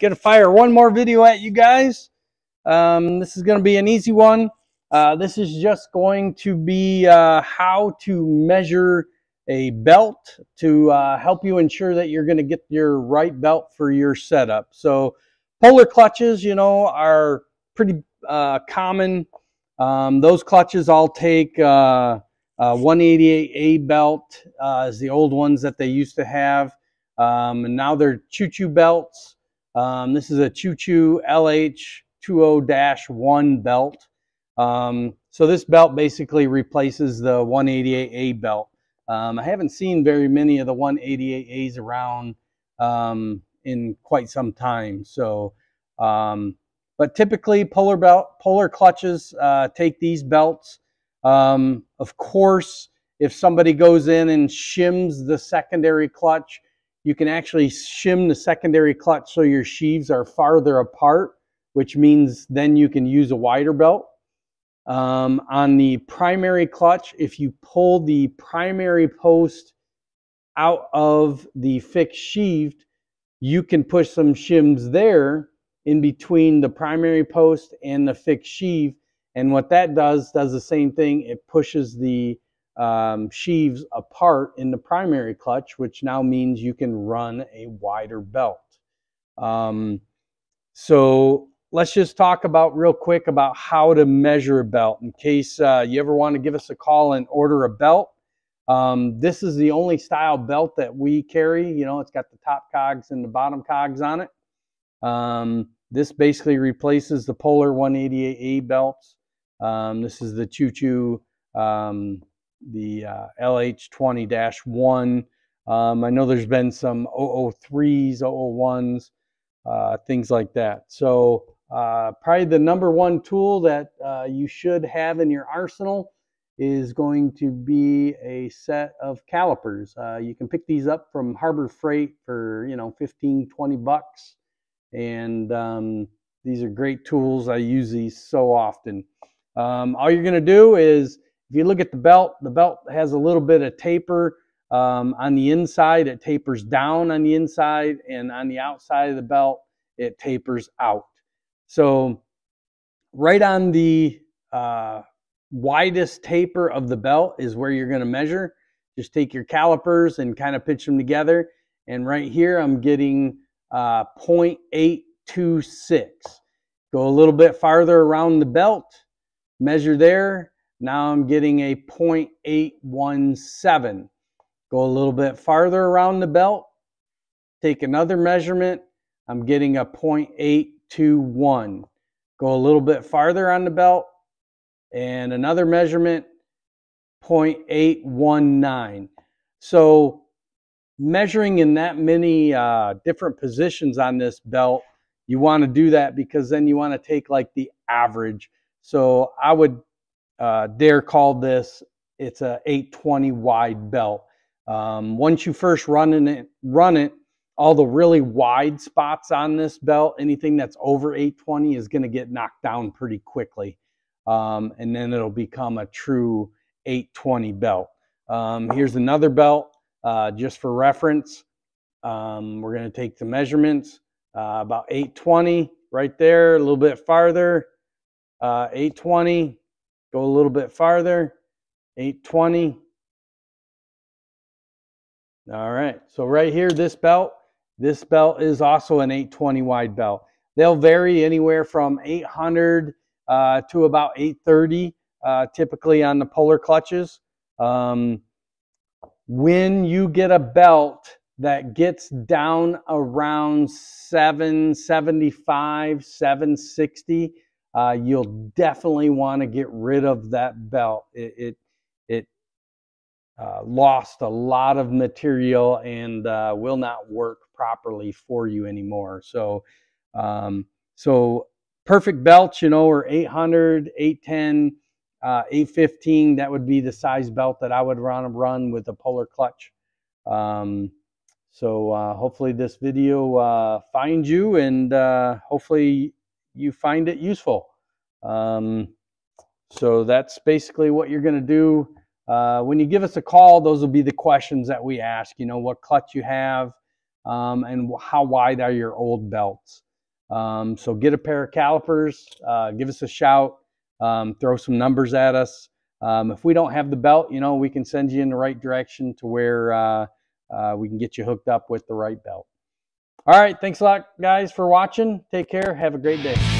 gonna fire one more video at you guys. Um, this is gonna be an easy one. Uh, this is just going to be uh, how to measure a belt to uh, help you ensure that you're gonna get your right belt for your setup. So polar clutches, you know, are pretty uh, common. Um, those clutches all take uh, 188A belt uh, is the old ones that they used to have. Um, and now they're choo-choo belts. Um, this is a choo-choo LH20-1 belt. Um, so this belt basically replaces the 188A belt. Um, I haven't seen very many of the 188As around um, in quite some time. So, um, but typically polar belt, polar clutches uh, take these belts. Um, of course, if somebody goes in and shims the secondary clutch, you can actually shim the secondary clutch so your sheaves are farther apart, which means then you can use a wider belt. Um, on the primary clutch, if you pull the primary post out of the fixed sheave, you can push some shims there in between the primary post and the fixed sheave and what that does, does the same thing. It pushes the um, sheaves apart in the primary clutch, which now means you can run a wider belt. Um, so let's just talk about real quick about how to measure a belt in case uh, you ever want to give us a call and order a belt. Um, this is the only style belt that we carry. You know, it's got the top cogs and the bottom cogs on it. Um, this basically replaces the Polar 188A belts. Um, this is the Choo Choo, um, the uh, LH20-1. Um, I know there's been some 003s, 001s, uh, things like that. So uh, probably the number one tool that uh, you should have in your arsenal is going to be a set of calipers. Uh, you can pick these up from Harbor Freight for, you know, 15, 20 bucks. And um, these are great tools. I use these so often. Um, all you're going to do is, if you look at the belt, the belt has a little bit of taper um, on the inside. It tapers down on the inside, and on the outside of the belt, it tapers out. So right on the uh, widest taper of the belt is where you're going to measure. Just take your calipers and kind of pitch them together. And right here, I'm getting uh, 0.826. Go a little bit farther around the belt measure there. Now I'm getting a 0.817. Go a little bit farther around the belt. Take another measurement. I'm getting a 0.821. Go a little bit farther on the belt. And another measurement, 0.819. So measuring in that many uh, different positions on this belt, you want to do that because then you want to take like the average so I would uh, dare called this, it's a 820 wide belt. Um, once you first run it, run it, all the really wide spots on this belt, anything that's over 820 is going to get knocked down pretty quickly. Um, and then it'll become a true 820 belt. Um, here's another belt uh, just for reference. Um, we're going to take the measurements uh, about 820 right there, a little bit farther, uh, 820, go a little bit farther, 820. All right, so right here, this belt, this belt is also an 820 wide belt. They'll vary anywhere from 800 uh, to about 830, uh, typically on the polar clutches. Um, when you get a belt that gets down around 775, 760, uh, you'll definitely want to get rid of that belt. It it, it uh, lost a lot of material and uh, will not work properly for you anymore. So um, so perfect belts, you know, are 800, 810, uh, 815. That would be the size belt that I would run run with a polar clutch. Um, so uh, hopefully this video uh, finds you and uh, hopefully you find it useful. Um, so that's basically what you're going to do. Uh, when you give us a call, those will be the questions that we ask. You know, what clutch you have um, and how wide are your old belts. Um, so get a pair of calipers, uh, give us a shout, um, throw some numbers at us. Um, if we don't have the belt, you know, we can send you in the right direction to where uh, uh we can get you hooked up with the right belt. All right. Thanks a lot, guys, for watching. Take care. Have a great day.